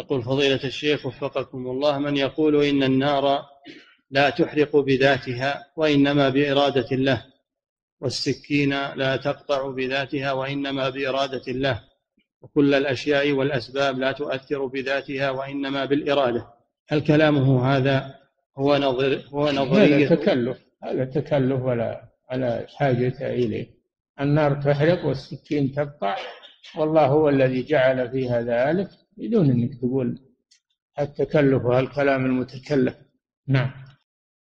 يقول فضيلة الشيخ وفقكم الله من يقول إن النار لا تحرق بذاتها وإنما بإرادة الله والسكين لا تقطع بذاتها وإنما بإرادة الله وكل الأشياء والأسباب لا تؤثر بذاتها وإنما بالإرادة. هل كلامه هذا هو نظر هو نظرية؟ هذا تكلف هذا تكلف ولا على حاجة إليه. النار تحرق والسكين تقطع والله هو الذي جعل فيها ذلك بدون إنك تقول التكلف وهالكلام المتكلف. نعم.